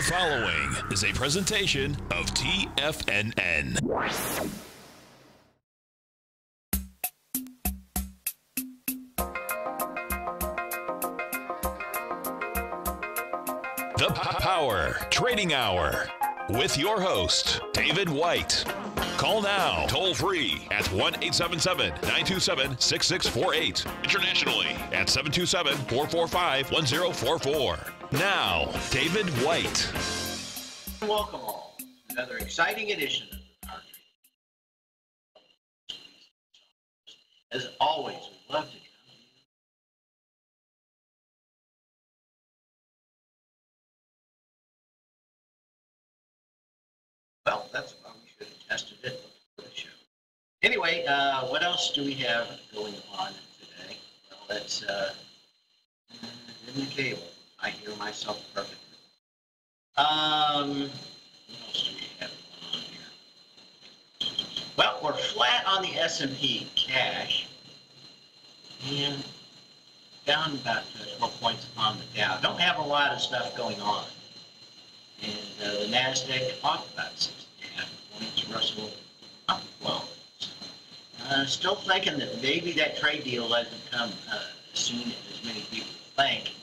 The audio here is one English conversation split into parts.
The following is a presentation of TFNN. The Power Trading Hour with your host, David White. Call now, toll free at 1 877 927 6648. Internationally at 727 445 1044. Now, David White. Welcome all another exciting edition of the Trade. As always, we love to come to you. Well, that's why we should have tested it before the show. Anyway, uh, what else do we have going on today? Well, that's uh, in the cable. I hear myself perfectly. Um, what else do we have on here? Well, we're flat on the S&P cash and down about uh, 12 points on the Dow. Don't have a lot of stuff going on. And uh, the NASDAQ off about six and a half points. Russell up 12. Uh, still thinking that maybe that trade deal doesn't come uh, soon as many people think.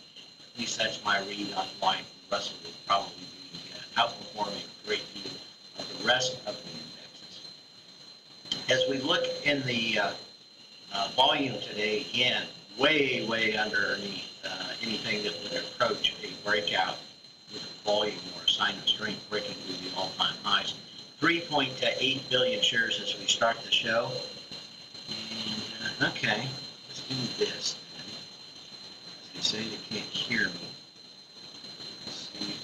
Least that's my read on why Russell will probably be uh, outperforming a great deal of the rest of the indexes. As we look in the uh, uh, volume today, again, way, way underneath uh, anything that would approach a breakout with a volume or a sign of strength breaking through the all-time highs. 3.8 billion shares as we start the show. And, uh, okay, let's do this. Say they can't hear me. See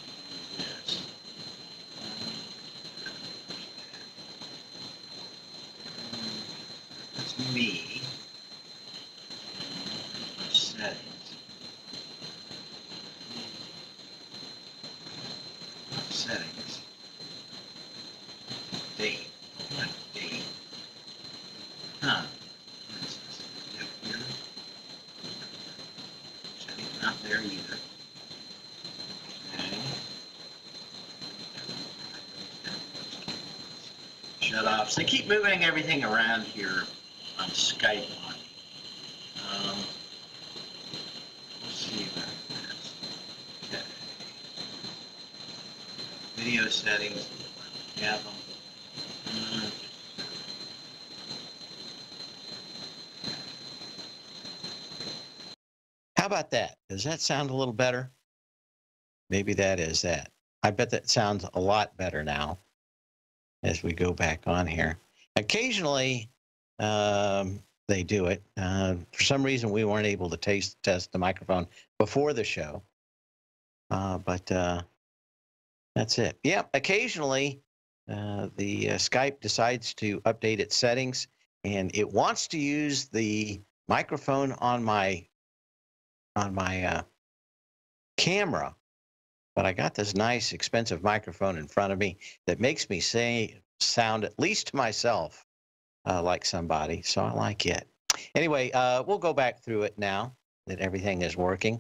this. That's me. My settings. Settings. Date. What date? Huh. What is this? Down here? Setting not there either. Okay. Shut off. So they keep moving everything around here on Skype. Um, let's see about. Okay. Video settings. Them. Uh, How about that? Does that sound a little better? Maybe that is that. I bet that sounds a lot better now as we go back on here. Occasionally, um, they do it. Uh, for some reason, we weren't able to taste, test the microphone before the show. Uh, but uh, that's it. Yeah, occasionally, uh, the uh, Skype decides to update its settings and it wants to use the microphone on my on my uh, camera, but I got this nice, expensive microphone in front of me that makes me say sound at least to myself uh, like somebody. So I like it. Anyway, uh, we'll go back through it now that everything is working.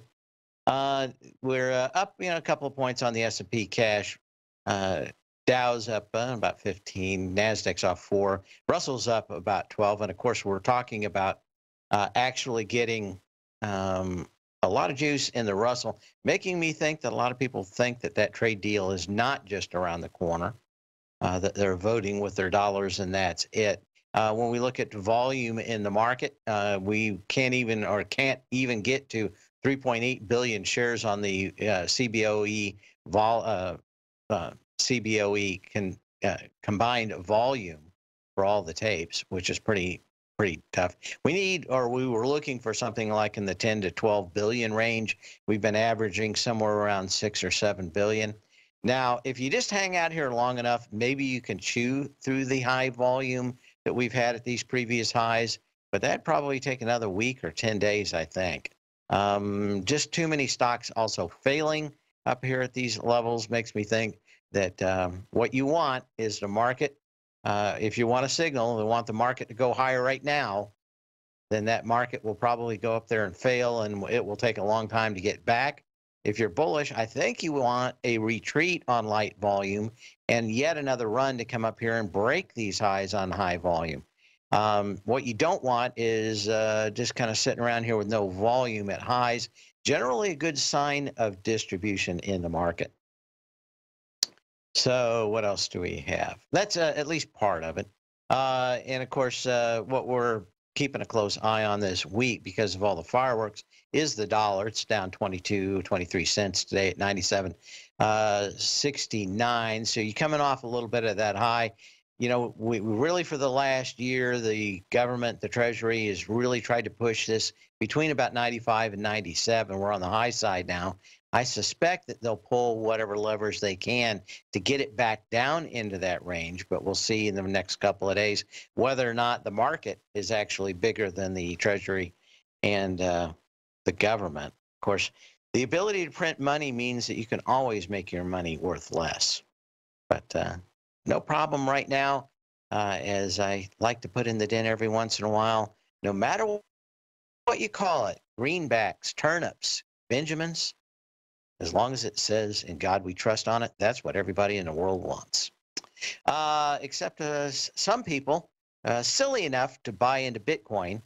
Uh, we're uh, up, you know, a couple of points on the S&P cash. Uh, Dow's up uh, about 15, Nasdaq's off four, Russell's up about 12, and of course we're talking about actually getting um, a lot of juice in the Russell, making me think that a lot of people think that that trade deal is not just around the corner, uh, that they're voting with their dollars and that's it. Uh, when we look at volume in the market, uh, we can't even or can't even get to 3.8 billion shares on the uh, CBOE vol, uh, uh, CBOE uh, combined volume for all the tapes, which is pretty pretty tough. We need, or we were looking for something like in the 10 to 12 billion range. We've been averaging somewhere around six or seven billion. Now, if you just hang out here long enough, maybe you can chew through the high volume that we've had at these previous highs, but that'd probably take another week or 10 days, I think. Um, just too many stocks also failing up here at these levels makes me think that um, what you want is the market uh, if you want a signal and want the market to go higher right now, then that market will probably go up there and fail, and it will take a long time to get back. If you're bullish, I think you want a retreat on light volume and yet another run to come up here and break these highs on high volume. Um, what you don't want is uh, just kind of sitting around here with no volume at highs. Generally, a good sign of distribution in the market. So, what else do we have? That's uh, at least part of it. Uh, and of course, uh, what we're keeping a close eye on this week because of all the fireworks is the dollar. It's down 22, 23 cents today at 97, uh, 69. So you're coming off a little bit of that high. You know, we, we really, for the last year, the government, the Treasury has really tried to push this between about 95 and 97. We're on the high side now. I suspect that they'll pull whatever levers they can to get it back down into that range, but we'll see in the next couple of days whether or not the market is actually bigger than the Treasury and uh, the government. Of course, the ability to print money means that you can always make your money worth less. But uh, no problem right now, uh, as I like to put in the den every once in a while, no matter what you call it greenbacks, turnips, Benjamins as long as it says in God we trust on it, that's what everybody in the world wants. Uh, except uh, some people, uh, silly enough to buy into Bitcoin,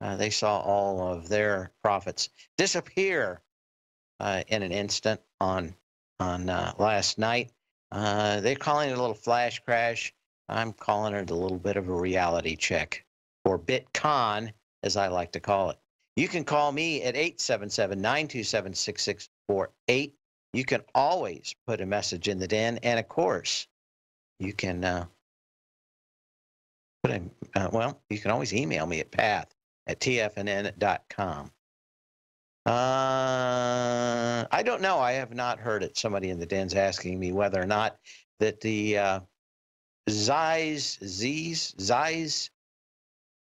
uh, they saw all of their profits disappear uh, in an instant on on uh, last night. they're calling it a little flash crash. I'm calling it a little bit of a reality check, or Bitcon, as I like to call it. You can call me at 877 927 6648. You can always put a message in the den. And of course, you can uh, put a, uh, well, you can always email me at path at tfnn.com. Uh, I don't know. I have not heard it. Somebody in the den's asking me whether or not that the uh, Zeiss, Z's, Zeiss,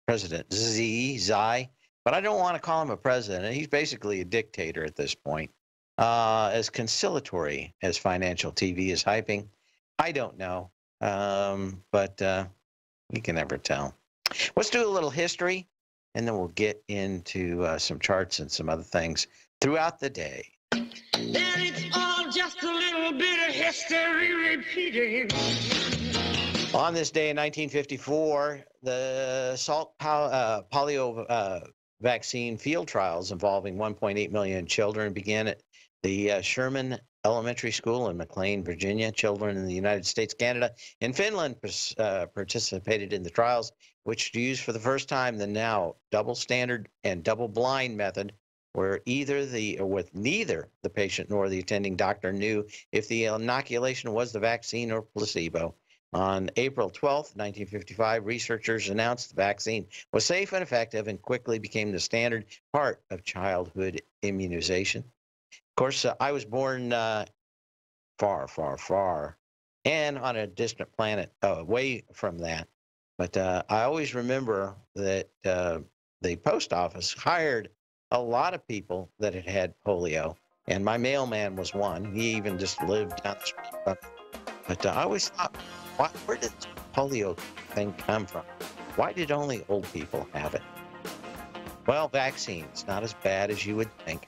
President Z, Zai, but I don't want to call him a president. He's basically a dictator at this point. Uh, as conciliatory as financial TV is hyping, I don't know, um, but uh, you can never tell. Let's do a little history, and then we'll get into uh, some charts and some other things throughout the day. And it's all just a little bit of history repeating. On this day in 1954, the Salk uh, polio uh, vaccine field trials involving 1.8 million children began at the uh, Sherman Elementary School in McLean, Virginia. Children in the United States, Canada, and Finland uh, participated in the trials, which used for the first time the now double standard and double blind method, where either the with neither the patient nor the attending doctor knew if the inoculation was the vaccine or placebo. On April 12, 1955, researchers announced the vaccine was safe and effective and quickly became the standard part of childhood immunization. Of course, uh, I was born uh, far, far, far, and on a distant planet uh, away from that. But uh, I always remember that uh, the post office hired a lot of people that had had polio, and my mailman was one. He even just lived down the street. But uh, I always thought why, where did this polio thing come from? Why did only old people have it? Well, vaccines, not as bad as you would think.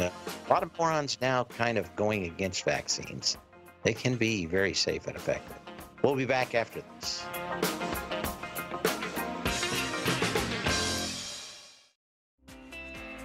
A lot of morons now kind of going against vaccines. They can be very safe and effective. We'll be back after this.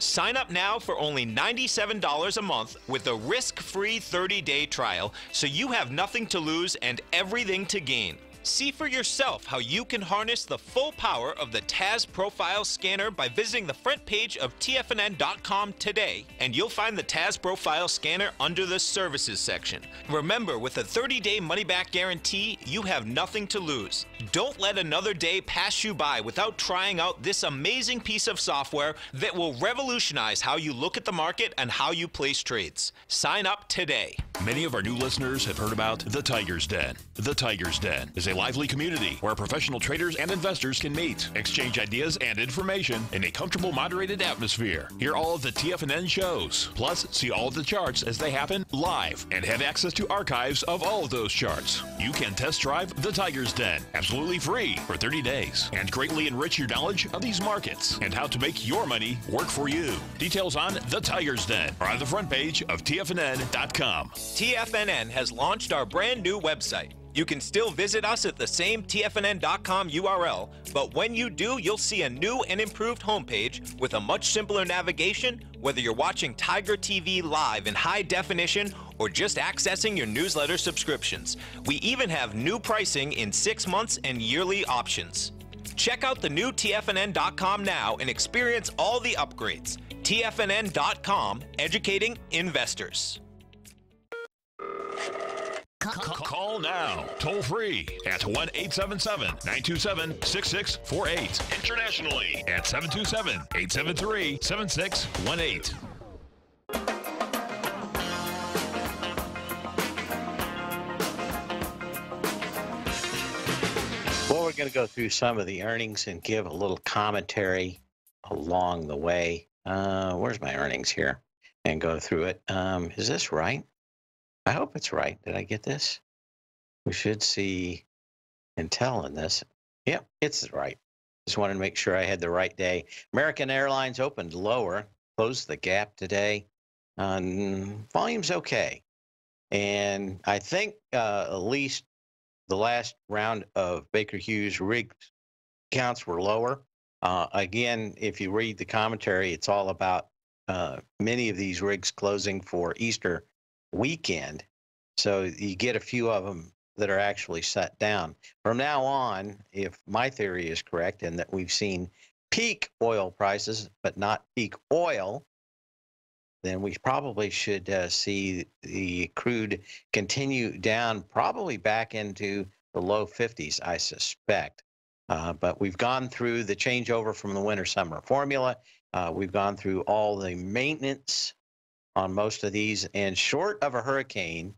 Sign up now for only $97 a month with a risk free 30 day trial so you have nothing to lose and everything to gain. See for yourself how you can harness the full power of the TAS Profile Scanner by visiting the front page of TFNN.com today, and you'll find the TAS Profile Scanner under the Services section. Remember, with a 30 day money back guarantee, you have nothing to lose. Don't let another day pass you by without trying out this amazing piece of software that will revolutionize how you look at the market and how you place trades. Sign up today. Many of our new listeners have heard about the Tiger's Den. The Tiger's Den is a lively community where professional traders and investors can meet, exchange ideas and information in a comfortable, moderated atmosphere. Hear all of the TFNN shows, plus see all of the charts as they happen live and have access to archives of all of those charts. You can test drive the Tiger's Den absolutely free for 30 days and greatly enrich your knowledge of these markets and how to make your money work for you. Details on the Tiger's Den are on the front page of TFNN.com. TFNN has launched our brand new website. You can still visit us at the same TFNN.com URL, but when you do, you'll see a new and improved homepage with a much simpler navigation, whether you're watching Tiger TV live in high definition or just accessing your newsletter subscriptions. We even have new pricing in six months and yearly options. Check out the new TFNN.com now and experience all the upgrades. TFNN.com, educating investors. Call now, toll free at 1 877 927 6648. Internationally at 727 873 7618. We're going to go through some of the earnings and give a little commentary along the way. Uh, where's my earnings here? And go through it. Um, is this right? I hope it's right. Did I get this? We should see Intel in this. Yep, it's right. Just wanted to make sure I had the right day. American Airlines opened lower, closed the gap today. Um, volume's okay. And I think uh, at least the last round of Baker Hughes rig counts were lower. Uh, again, if you read the commentary, it's all about uh, many of these rigs closing for Easter weekend. So you get a few of them that are actually set down. From now on, if my theory is correct and that we've seen peak oil prices, but not peak oil, then we probably should uh, see the crude continue down, probably back into the low 50s, I suspect. Uh, but we've gone through the changeover from the winter summer formula. Uh, we've gone through all the maintenance on most of these. And short of a hurricane,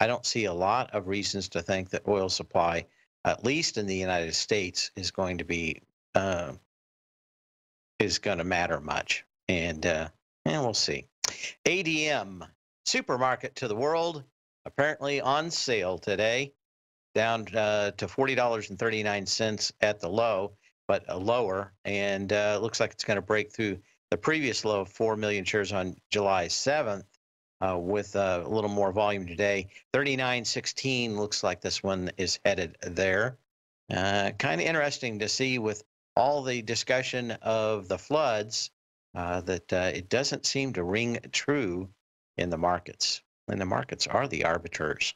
I don't see a lot of reasons to think that oil supply, at least in the United States, is going to be uh, is going to matter much. And uh, and we'll see. ADM supermarket to the world apparently on sale today, down uh, to forty dollars and thirty nine cents at the low, but a lower, and uh, looks like it's going to break through the previous low of 4 million shares on July 7th uh, with uh, a little more volume today. 39.16 looks like this one is headed there. Uh, kind of interesting to see with all the discussion of the floods uh, that uh, it doesn't seem to ring true in the markets. And the markets are the arbiters.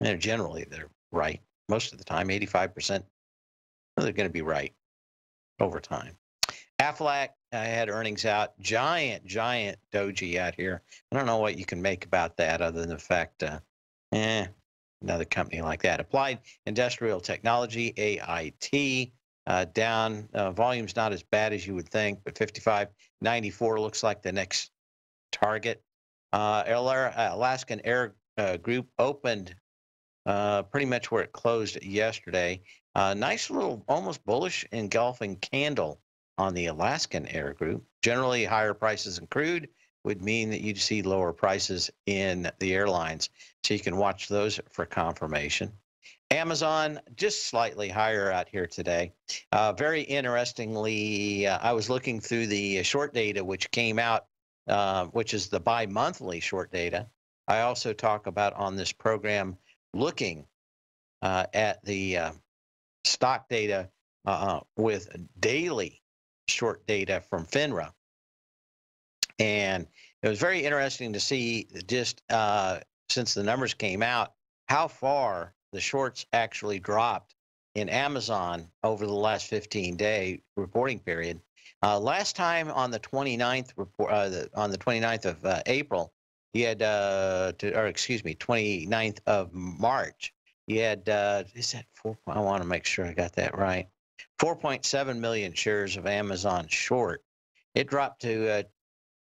And generally, they're right. Most of the time, 85%, they're going to be right over time. Aflac I had earnings out. Giant, giant doji out here. I don't know what you can make about that other than the fact, uh, eh, another company like that. Applied Industrial Technology, AIT, uh, down. Uh, volume's not as bad as you would think, but 55.94 looks like the next target. Uh, Alaskan Air uh, Group opened uh, pretty much where it closed yesterday. Uh, nice little, almost bullish engulfing candle on the Alaskan Air Group. Generally, higher prices in crude would mean that you'd see lower prices in the airlines. So you can watch those for confirmation. Amazon just slightly higher out here today. Uh, very interestingly, uh, I was looking through the short data which came out, uh, which is the bi monthly short data. I also talk about on this program looking uh, at the uh, stock data uh, with daily short data from FINRA. And it was very interesting to see just since the numbers came out, how far the shorts actually dropped in Amazon over the last 15 day reporting period. Uh, last time on the 29th report, uh, the, on the 29th of uh, April, you had, uh, to, or excuse me, 29th of March, you had, uh, is that four? I want to make sure I got that right. 4.7 million shares of Amazon short. It dropped to uh,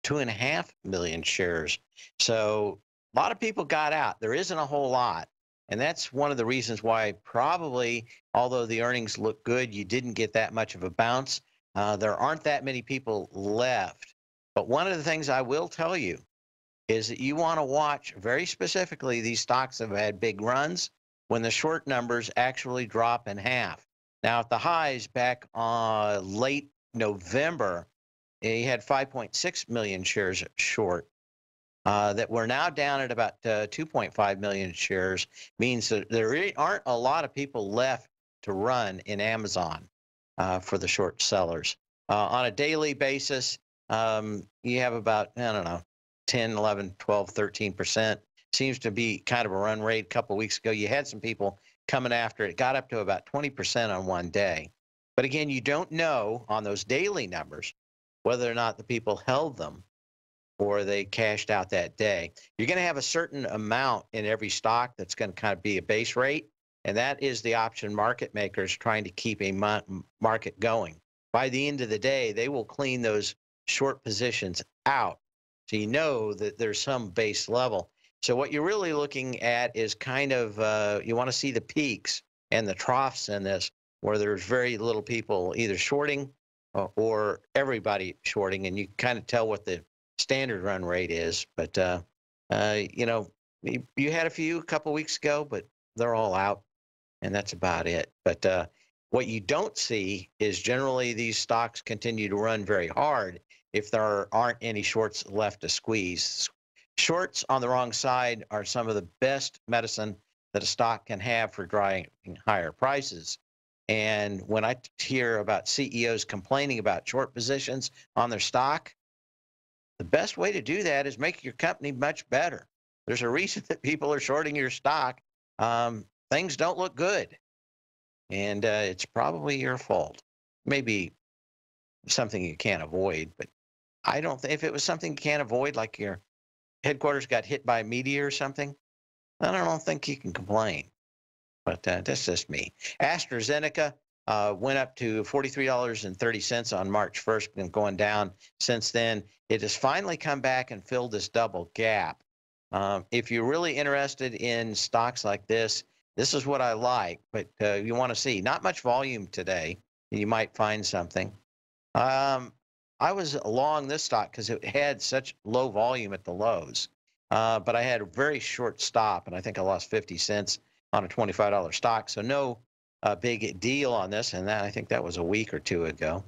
two and a half million shares. So a lot of people got out. There isn't a whole lot. And that's one of the reasons why probably, although the earnings look good, you didn't get that much of a bounce. Uh, there aren't that many people left. But one of the things I will tell you is that you want to watch very specifically these stocks have had big runs when the short numbers actually drop in half. Now, at the highs back on uh, late November, he had 5.6 million shares short uh, that we're now down at about uh, 2.5 million shares means that there really aren't a lot of people left to run in Amazon uh, for the short sellers. Uh, on a daily basis, um, you have about, I don't know, 10, 11, 12, 13%. Seems to be kind of a run rate. A couple weeks ago, you had some people coming after it. It got up to about 20% on one day. But again, you don't know on those daily numbers whether or not the people held them or they cashed out that day. You're going to have a certain amount in every stock that's going to kind of be a base rate, and that is the option market makers trying to keep a market going. By the end of the day, they will clean those short positions out. So you know that there's some base level. So what you're really looking at is kind of uh, you want to see the peaks and the troughs in this, where there's very little people either shorting or, or everybody shorting, and you kind of tell what the standard run rate is. But uh, uh, you know, you, had a few a couple weeks ago, but they're all out, and that's about it. But uh, what you don't see is generally these stocks continue to run very hard if there aren't any shorts left to squeeze. Shorts on the wrong side are some of the best medicine that a stock can have for driving higher prices. And when I hear about CEOs complaining about short positions on their stock, the best way to do that is make your company much better. There's a reason that people are shorting your stock. Um, things don't look good, and uh, it's probably your fault. Maybe something you can't avoid, but I don't think if it was something you can't avoid, like your headquarters got hit by a meteor or something, I don't think you can complain. But uh, that's just me. AstraZeneca uh, went up to $43.30 on March 1st, and going down since then. It has finally come back and filled this double gap. Um, if you're really interested in stocks like this, this is what I like, but uh, you want to see not much volume today. You might find something. Um, I was long this stock because it had such low volume at the lows, uh, but I had a very short stop, and I think I lost 50 cents on a $25 stock. So no a big deal on this, and that I think that was a week or two ago.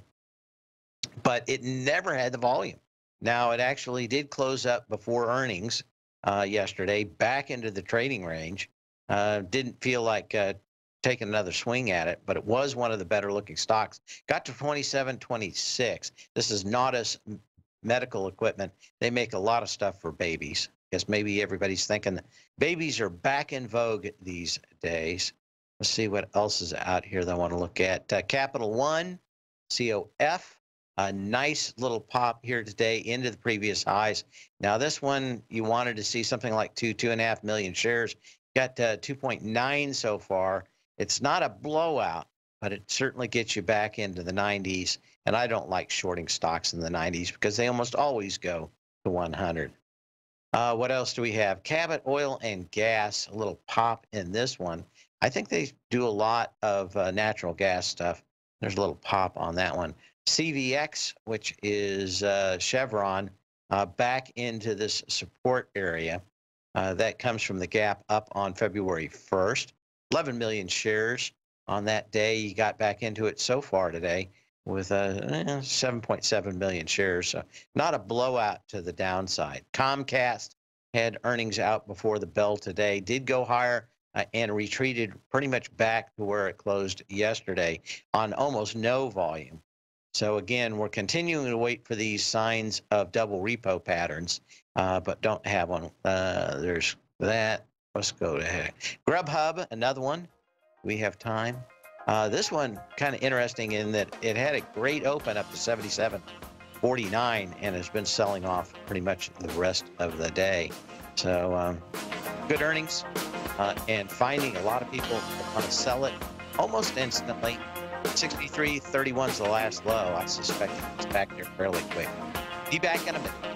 But it never had the volume. Now it actually did close up before earnings uh, yesterday, back into the trading range. Uh, didn't feel like uh, taking another swing at it, but it was one of the better looking stocks. Got to 27, 26. This is Natus medical equipment. They make a lot of stuff for babies. Guess maybe everybody's thinking babies are back in vogue these days. Let's see what else is out here that I want to look at. Uh, Capital One, COF, a nice little pop here today into the previous highs. Now, this one, you wanted to see something like two, two and a half million shares. Got uh, 2.9 so far. It's not a blowout, but it certainly gets you back into the 90s. And I don't like shorting stocks in the 90s because they almost always go to 100. Uh, what else do we have? Cabot Oil and Gas, a little pop in this one. I think they do a lot of uh, natural gas stuff. There's a little pop on that one. CVX, which is uh, Chevron, uh, back into this support area. Uh, that comes from the gap up on February 1st. 11 million shares on that day. You got back into it so far today with uh, 7.7 million shares. So not a blowout to the downside. Comcast had earnings out before the bell today, did go higher uh, and retreated pretty much back to where it closed yesterday on almost no volume. So again, we're continuing to wait for these signs of double repo patterns, uh, but don't have one. Uh, there's that. Let's go to heck. Grubhub, another one. We have time. Uh, this one kind of interesting in that it had a great open up to 77.49 and has been selling off pretty much the rest of the day. So um, good earnings uh, and finding a lot of people want to sell it almost instantly. 63.31 is the last low. I suspect it's back there fairly quick. Be back in a minute.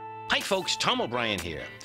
Hi, folks. Tom O'Brien here.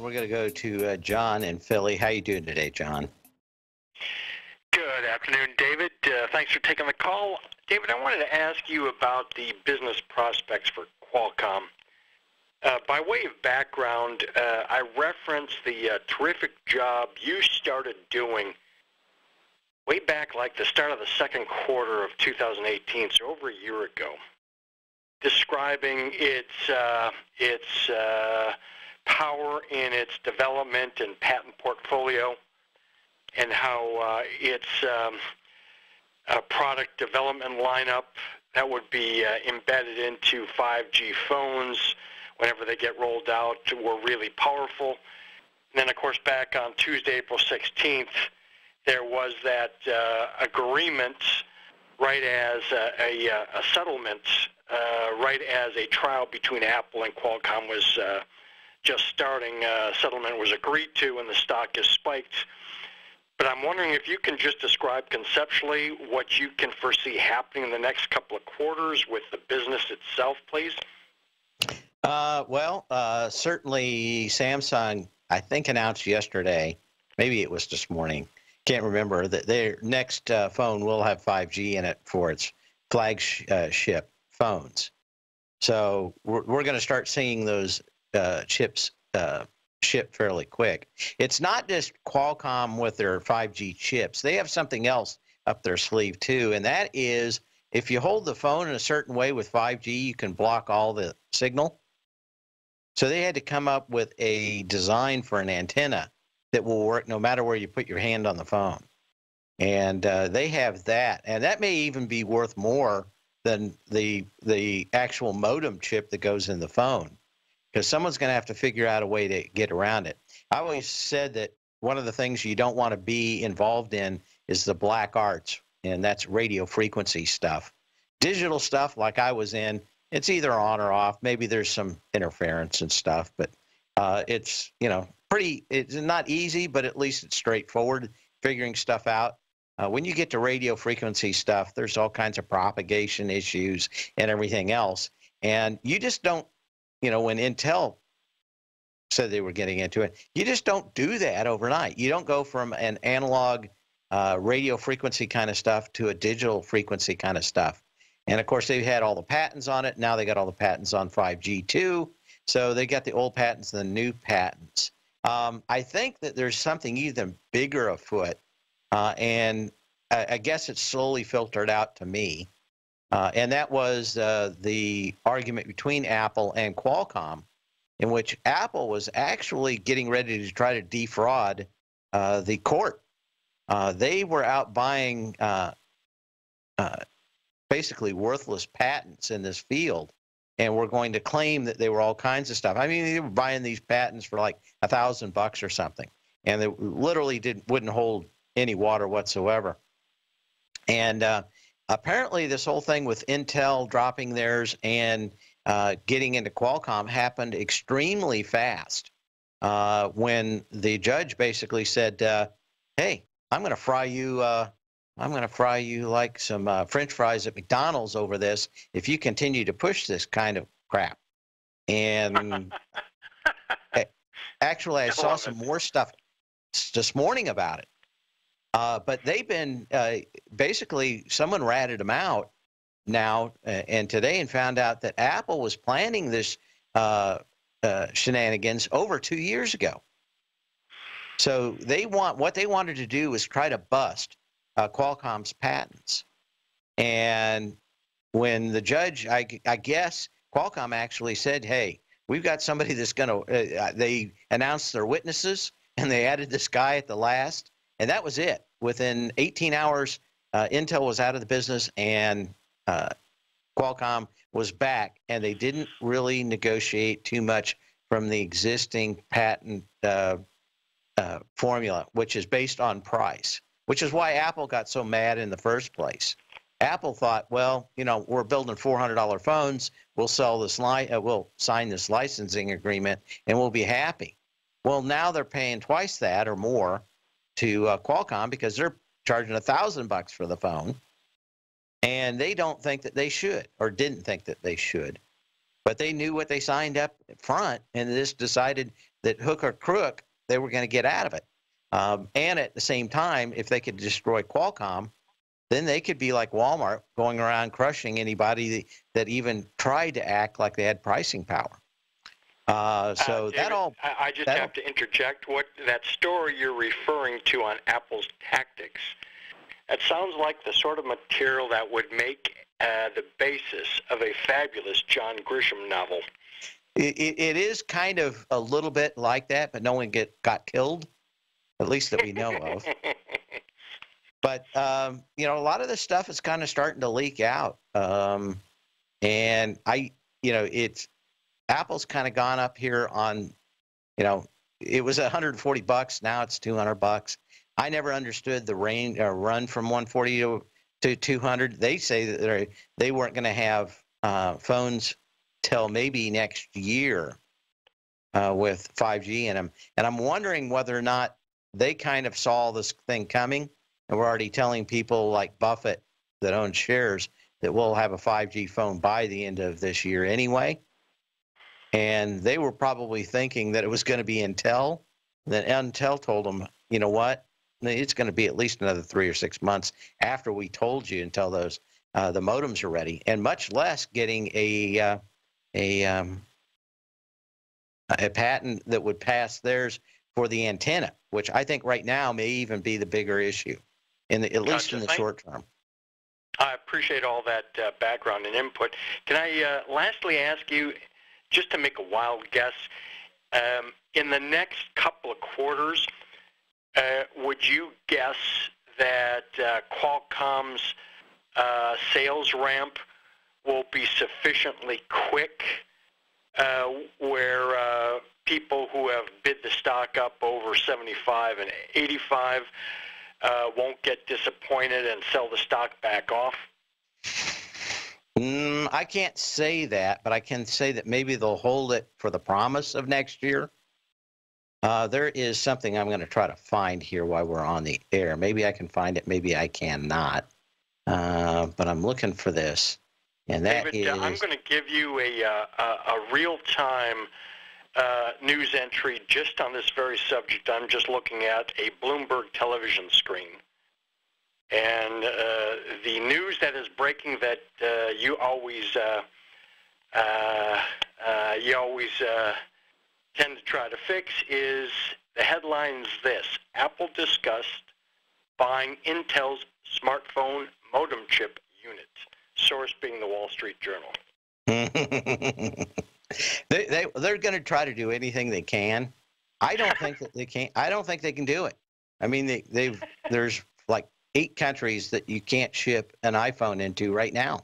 And we're going to go to uh, John in Philly. How you doing today, John? Good afternoon, David. Uh, thanks for taking the call. David, I wanted to ask you about the business prospects for Qualcomm. Uh, by way of background, uh, I referenced the uh, terrific job you started doing way back like the start of the second quarter of 2018, so over a year ago, describing its, uh, its power in its development and patent portfolio and how uh, its um, a product development lineup that would be uh, embedded into 5G phones whenever they get rolled out were really powerful. And then, of course, back on Tuesday, April 16th, there was that uh, agreement right as a, a, a settlement, uh, right as a trial between Apple and Qualcomm was uh, just starting. Uh, settlement was agreed to, and the stock has spiked. But I'm wondering if you can just describe conceptually what you can foresee happening in the next couple of quarters with the business itself, please. Uh, well, uh, certainly Samsung, I think, announced yesterday, maybe it was this morning, can't remember, that their next uh, phone will have 5G in it for its flagship phones. So we're, we're going to start seeing those uh, chips uh, ship fairly quick. It's not just Qualcomm with their 5G chips, they have something else up their sleeve too, and that is if you hold the phone in a certain way with 5G, you can block all the signal. So they had to come up with a design for an antenna that will work no matter where you put your hand on the phone. And uh, they have that, and that may even be worth more than the the actual modem chip that goes in the phone, because someone's going to have to figure out a way to get around it. I always said that one of the things you don't want to be involved in is the black arts, and that's radio frequency stuff. Digital stuff, like I was in, it's either on or off. Maybe there's some interference and stuff, but uh, it's you know pretty. It's not easy, but at least it's straightforward figuring stuff out. Uh, when you get to radio frequency stuff, there's all kinds of propagation issues and everything else, and you just don't. You know, when Intel said they were getting into it, you just don't do that overnight. You don't go from an analog uh, radio frequency kind of stuff to a digital frequency kind of stuff. And of course, they've had all the patents on it. Now they got all the patents on 5G too. So they got the old patents and the new patents. Um, I think that there's something even bigger afoot, uh, and I, I, guess it's slowly filtered out to me. Uh, and that was uh, the argument between Apple and Qualcomm, in which Apple was actually getting ready to try to defraud uh, the court. Uh, they were out buying uh, basically worthless patents in this field and we're going to claim that they were all kinds of stuff. I mean, they were buying these patents for like a thousand bucks or something, and they literally didn't wouldn't hold any water whatsoever. And uh, apparently, this whole thing with Intel dropping theirs and uh, getting into Qualcomm happened extremely fast. Uh, when the judge basically said, uh, "Hey, I'm going to fry you uh, I'm going to fry you like some uh, French fries at McDonald's over this if you continue to push this kind of crap. And actually, I saw some more stuff this morning about it. Uh, but they've been uh, basically someone ratted them out now and today and found out that Apple was planning this uh, uh, shenanigans over two years ago. So they want what they wanted to do was try to bust uh, Qualcomm's patents. And when the judge, I, I, guess Qualcomm actually said, hey, we've got somebody that's going to, uh, they announced their witnesses and they added this guy at the last. And that was it. Within 18 hours, uh, Intel was out of the business and uh, Qualcomm was back. And they didn't really negotiate too much from the existing patent uh, formula, which is based on price which is why Apple got so mad in the first place. Apple thought, well, you know, we're building $400 phones. We'll sell this li- uh, we'll sign this licensing agreement, and we'll be happy. Well, now they're paying twice that or more to uh, Qualcomm because they're charging a thousand bucks for the phone, and they don't think that they should or didn't think that they should, but they knew what they signed up front, and just decided that hook or crook they were going to get out of it. Um, and at the same time, if they could destroy Qualcomm, then they could be like Walmart, going around crushing anybody that even tried to act like they had pricing power. Uh, so uh, David, that all. I, I just have to interject. What that story you're referring to on Apple's tactics? That sounds like the sort of material that would make uh, the basis of a fabulous John Grisham novel. It, it, it is kind of a little bit like that, but no one get got killed at least that we know of. but um, you know, a lot of this stuff is kind of starting to leak out. Um, and I, you know, it's Apple's kind of gone up here on, you know, it was 140 bucks. Now it's 200 bucks. I never understood the range uh, run from 140 to, to 200. They say that they weren't going to have uh, phones till maybe next year uh, with 5G in them. And I'm wondering whether or not they kind of saw this thing coming and we're already telling people like Buffett that own shares that we'll have a 5G phone by the end of this year anyway. And they were probably thinking that it was going to be Intel. Then Intel told them, you know what? It's going to be at least another three or six months after we told you until those uh, the modems are ready, and much less getting a uh, a um, a patent that would pass theirs for the antenna, which I think right now may even be the bigger issue, in the, at least in the Thank short term. I appreciate all that uh, background and input. Can I uh, lastly ask you, just to make a wild guess, um, in the next couple of quarters, uh, would you guess that uh, Qualcomm's uh, sales ramp will be sufficiently quick uh, where uh, people who have bid the stock up over 75 and 85 uh, won't get disappointed and sell the stock back off? Mm, I can't say that, but I can say that maybe they'll hold it for the promise of next year. Uh, there is something I'm going to try to find here while we're on the air. Maybe I can find it, maybe I cannot. Uh, but I'm looking for this. And that David, is... I'm going to give you a, uh, a, a real-time uh, news entry just on this very subject. I'm just looking at a Bloomberg television screen. And uh, the news that is breaking that uh, you always uh, you always tend to try to fix is the headline's this: Apple discussed buying Intel's smartphone modem chip unit. Source being the Wall Street Journal. they, they they're going to try to do anything they can. I don't think that they can. I don't think they can do it. I mean, they they've there's like eight countries that you can't ship an iPhone into right now.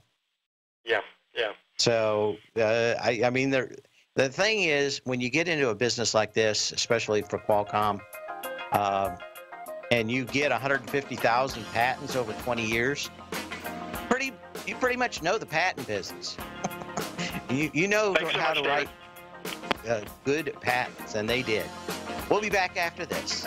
Yeah, yeah. So uh, I I mean the the thing is when you get into a business like this, especially for Qualcomm, uh, and you get 150,000 patents over 20 years, pretty you pretty much know the patent business. you you know Thanks how so to write uh, good patents, and they did. We'll be back after this.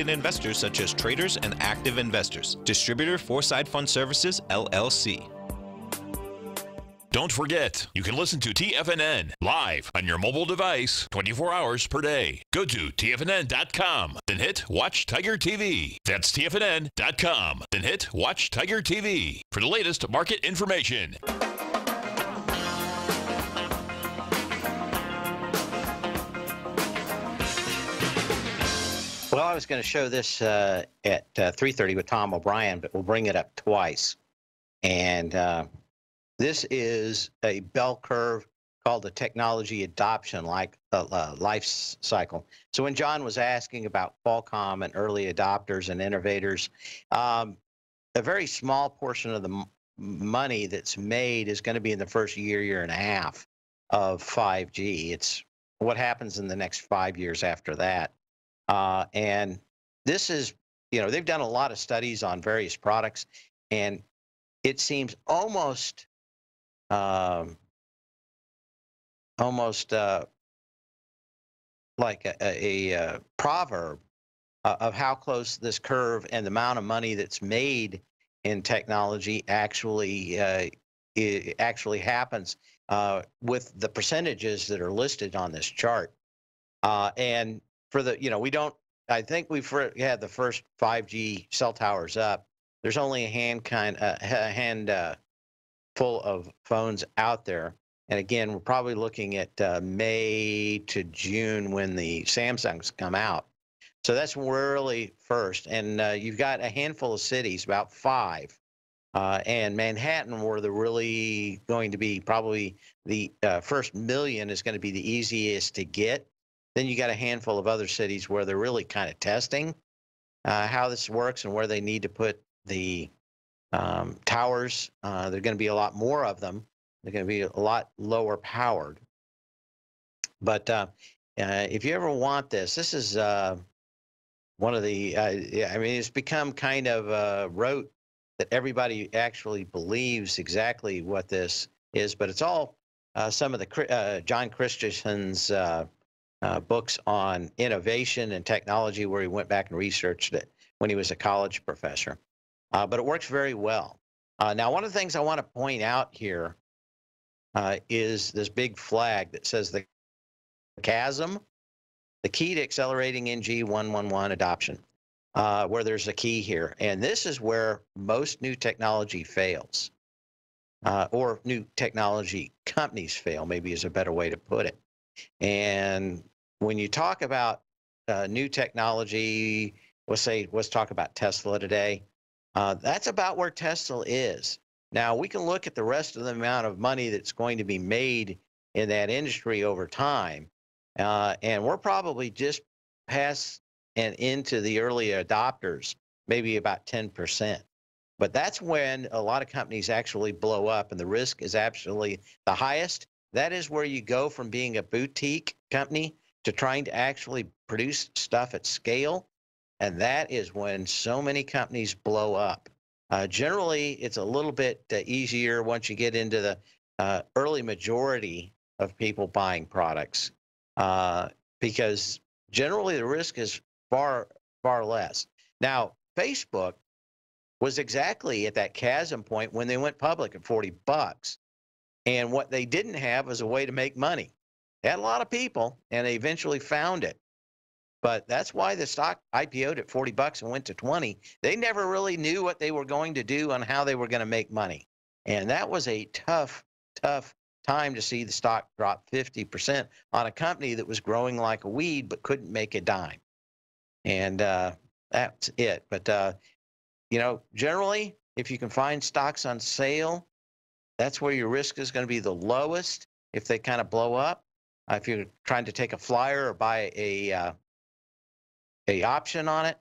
investors such as traders and active investors. Distributor Foreside Fund Services, LLC. Don't forget, you can listen to TFNN live on your mobile device 24 hours per day. Go to TFNN.com, then hit Watch Tiger TV. That's TFNN.com, then hit Watch Tiger TV for the latest market information. Well, I was going to show this uh, at uh, 3:30 with Tom O'Brien, but we'll bring it up twice. And uh, this is a bell curve called the technology adoption like uh, life cycle. So when John was asking about Qualcomm and early adopters and innovators, um, a very small portion of the money that's made is going to be in the first year, year and a half of 5G. It's what happens in the next five years after that. Uh, and this is, you know, they've done a lot of studies on various products, and it seems almost, um, almost uh, like a, a, a proverb of how close this curve and the amount of money that's made in technology actually uh, it actually happens uh, with the percentages that are listed on this chart. Uh, and for the, you know, we don't, I think we've had the first 5G cell towers up. There's only a hand kind, uh, a hand uh, full of phones out there. And again, we're probably looking at uh, May to June when the Samsungs come out. So that's really first. And uh, you've got a handful of cities, about five. Uh, and Manhattan, where the really going to be probably the uh, first million is going to be the easiest to get. Then you got a handful of other cities where they're really kind of testing uh, how this works and where they need to put the um, towers. Uh, there are going to be a lot more of them. They're going to be a lot lower powered. But uh, uh if you ever want this, this is uh, one of the. Uh, I mean, it's become kind of rote that everybody actually believes exactly what this is. But it's all some of the John Christensen's uh, books on innovation and technology where he went back and researched it when he was a college professor. Uh, but it works very well. Uh, now, one of the things I want to point out here uh, is this big flag that says the chasm, the key to accelerating NG111 adoption, uh, where there's a key here. And this is where most new technology fails. Uh, or new technology companies fail, maybe is a better way to put it. And when you talk about uh, new technology, let's say, let's talk about Tesla today. Uh, that's about where Tesla is. Now, we can look at the rest of the amount of money that's going to be made in that industry over time. Uh, and we're probably just past and into the early adopters, maybe about 10%. But that's when a lot of companies actually blow up and the risk is absolutely the highest. That is where you go from being a boutique company to trying to actually produce stuff at scale. And that is when so many companies blow up. Uh, generally, it's a little bit uh, easier once you get into the uh, early majority of people buying products uh, because generally the risk is far, far less. Now, Facebook was exactly at that chasm point when they went public at 40 bucks. And what they didn't have was a way to make money. Had a lot of people, and they eventually found it. But that's why the stock IPO'd at 40 bucks and went to 20. They never really knew what they were going to do and how they were going to make money. And that was a tough, tough time to see the stock drop 50% on a company that was growing like a weed but couldn't make a dime. And uh, that's it. But, uh, you know, generally, if you can find stocks on sale, that's where your risk is going to be the lowest if they kind of blow up. Uh, if you're trying to take a flyer or buy a uh, a option on it.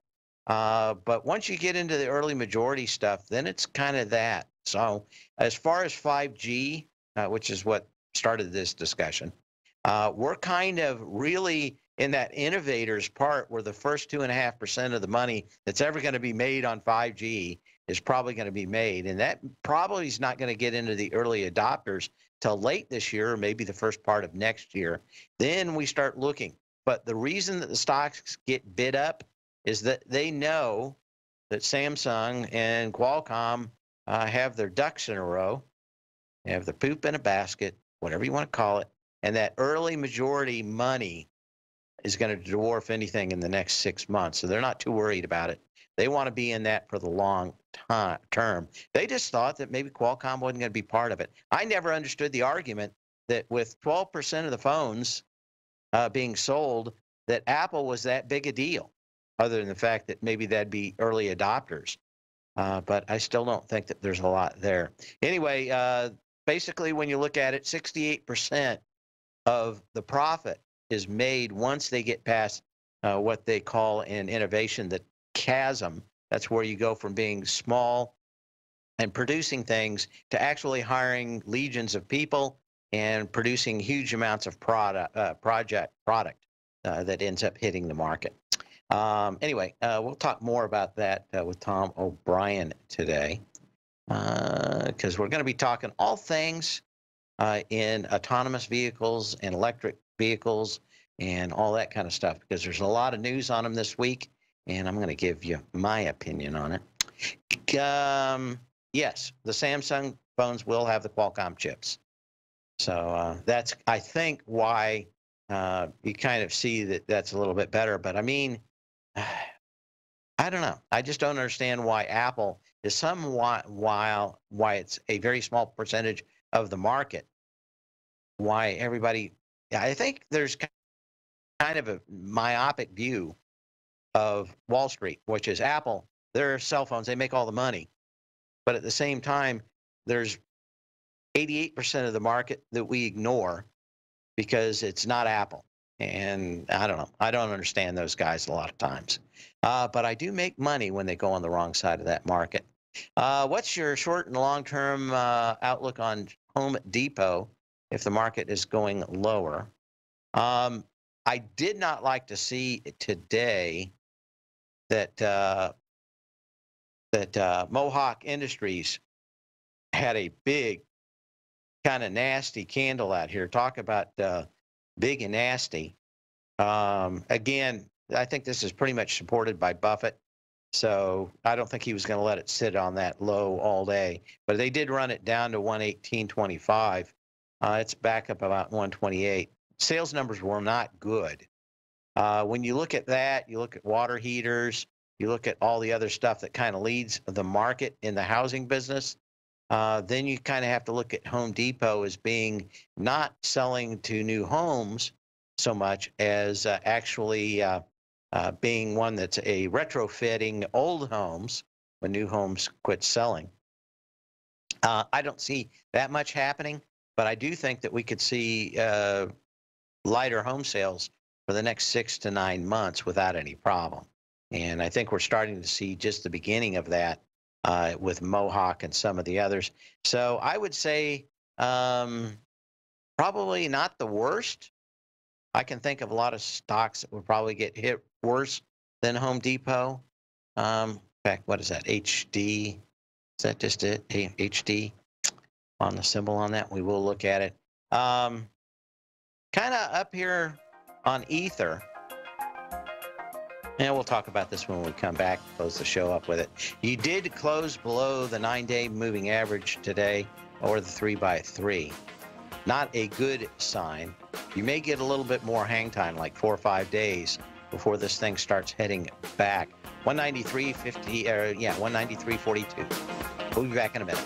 Uh, but once you get into the early majority stuff, then it's kind of that. So as far as 5G, uh, which is what started this discussion, uh, we're kind of really in that innovators part where the first two and a half percent of the money that's ever going to be made on 5G is probably going to be made. And that probably is not going to get into the early adopters till late this year or maybe the first part of next year. Then we start looking. But the reason that the stocks get bid up is that they know that Samsung and Qualcomm uh, have their ducks in a row, have the poop in a basket, whatever you want to call it, and that early majority money is going to dwarf anything in the next six months. So they're not too worried about it. They want to be in that for the long time, term. They just thought that maybe Qualcomm wasn't going to be part of it. I never understood the argument that with 12% of the phones uh, being sold, that Apple was that big a deal, other than the fact that maybe that'd be early adopters. Uh, but I still don't think that there's a lot there. Anyway, uh, basically, when you look at it, 68% of the profit is made once they get past uh, what they call in innovation the chasm. That's where you go from being small and producing things to actually hiring legions of people and producing huge amounts of product uh, project product uh, that ends up hitting the market. Um, anyway, uh, we'll talk more about that uh, with Tom O'Brien today because uh, we're going to be talking all things uh, in autonomous vehicles and electric vehicles and all that kind of stuff because there's a lot of news on them this week, and I'm going to give you my opinion on it. Um, yes, the Samsung phones will have the Qualcomm chips. So uh, that's, I think, why uh, you kind of see that that's a little bit better. But I mean, I don't know. I just don't understand why Apple is somewhat while why it's a very small percentage of the market. Why everybody? I think there's kind of a myopic view of Wall Street, which is Apple. Their cell phones, they make all the money, but at the same time, there's 88% of the market that we ignore because it's not Apple. And I don't know. I don't understand those guys a lot of times. Uh, but I do make money when they go on the wrong side of that market. Uh, what's your short and long term uh, outlook on Home Depot if the market is going lower? Um, I did not like to see today that uh, that uh, Mohawk Industries had a big kind of nasty candle out here. Talk about uh, big and nasty. Um, again, I think this is pretty much supported by Buffett. So I don't think he was going to let it sit on that low all day. But they did run it down to 118.25. Uh, it's back up about 128. Sales numbers were not good. Uh, when you look at that, you look at water heaters, you look at all the other stuff that kind of leads the market in the housing business. Uh, then you kind of have to look at Home Depot as being not selling to new homes so much as uh, actually uh, uh, being one that's a retrofitting old homes when new homes quit selling. Uh, I don't see that much happening, but I do think that we could see lighter home sales for the next six to nine months without any problem. And I think we're starting to see just the beginning of that uh, with Mohawk and some of the others. So I would say um, probably not the worst. I can think of a lot of stocks that would probably get hit worse than Home Depot. Um, in fact, what is that? HD. Is that just it? HD on the symbol on that. We will look at it. Um, kind of up here on Ether. And we'll talk about this when we come back, close the show up with it. You did close below the nine day moving average today or the three by three. Not a good sign. You may get a little bit more hang time, like four or five days, before this thing starts heading back. 193.50, uh, yeah, 193.42. We'll be back in a minute.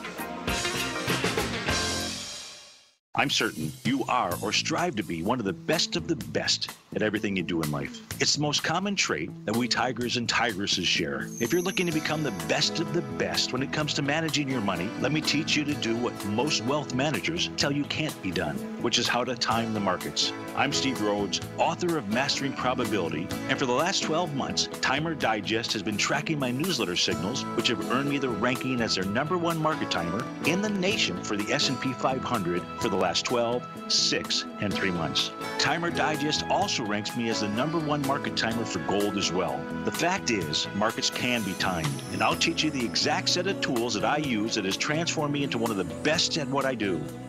I'm certain you are or strive to be one of the best of the best at everything you do in life. It's the most common trait that we tigers and tigresses share. If you're looking to become the best of the best when it comes to managing your money, let me teach you to do what most wealth managers tell you can't be done, which is how to time the markets. I'm Steve Rhodes, author of Mastering Probability, and for the last 12 months, Timer Digest has been tracking my newsletter signals, which have earned me the ranking as their number one market timer in the nation for the S&P 500 for the last 12, 6, and 3 months. Timer Digest also ranks me as the number one market timer for gold as well. The fact is, markets can be timed, and I'll teach you the exact set of tools that I use that has transformed me into one of the best at what I do.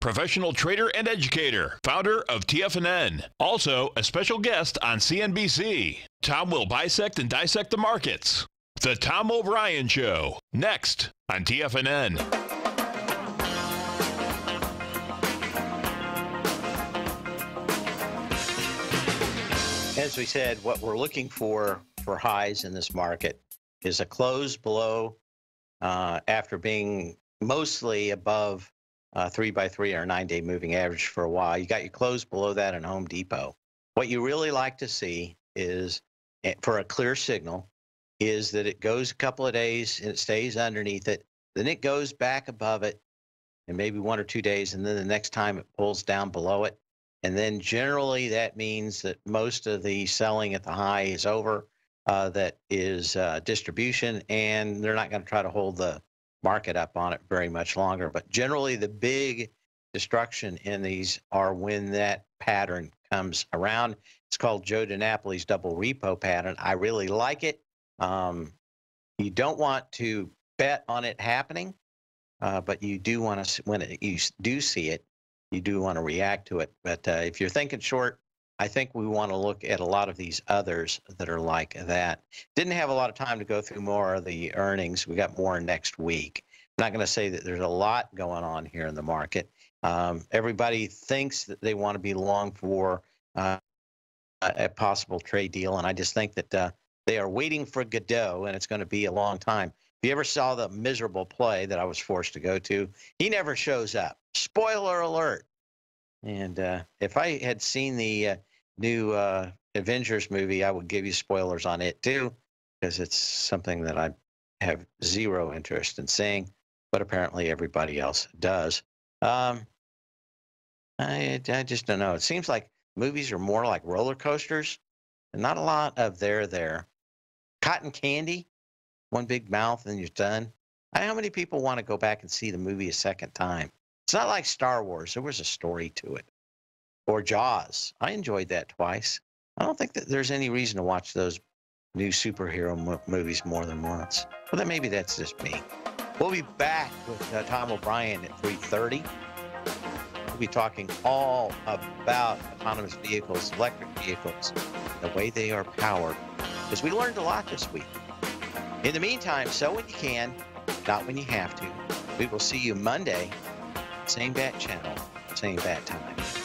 professional trader and educator, founder of TFNN. Also, a special guest on CNBC. Tom will bisect and dissect the markets. The Tom O'Brien Show, next on TFNN. As we said, what we're looking for for highs in this market is a close below uh, after being mostly above uh, three by three or nine day moving average for a while. You got your close below that in Home Depot. What you really like to see is eh, for a clear signal is that it goes a couple of days and it stays underneath it. Then it goes back above it and maybe one or two days. And then the next time it pulls down below it. And then generally that means that most of the selling at the high is over. Uh, that is uh, distribution, and they're not going to try to hold the market up on it very much longer. But generally, the big destruction in these are when that pattern comes around. It's called Joe DiNapoli's double repo pattern. I really like it. Um, you don't want to bet on it happening, uh, but you do want to when it, you do see it, you do want to react to it. But uh, if you're thinking short, I think we want to look at a lot of these others that are like that. Didn't have a lot of time to go through more of the earnings. We got more next week. I'm not going to say that there's a lot going on here in the market. Um, everybody thinks that they want to be long for uh, a possible trade deal, and I just think that uh, they are waiting for Godot, and it's going to be a long time. If you ever saw the miserable play that I was forced to go to, he never shows up. Spoiler alert. And uh, if I had seen the uh, new uh, Avengers movie, I would give you spoilers on it too, because it's something that I have zero interest in seeing, but apparently everybody else does. Um, I, I just don't know. It seems like movies are more like roller coasters and not a lot of there there. Cotton candy, one big mouth and you're done. How many people want to go back and see the movie a second time? It's not like Star Wars. There was a story to it. Or Jaws. I enjoyed that twice. I don't think that there's any reason to watch those new superhero mo- movies more than once. Well, then maybe that's just me. We'll be back with uh, Tom O'Brien at 3:30. We'll be talking all about autonomous vehicles, electric vehicles, the way they are powered, because we learned a lot this week. In the meantime, so when you can, not when you have to. We will see you Monday, same bat channel, same bat time.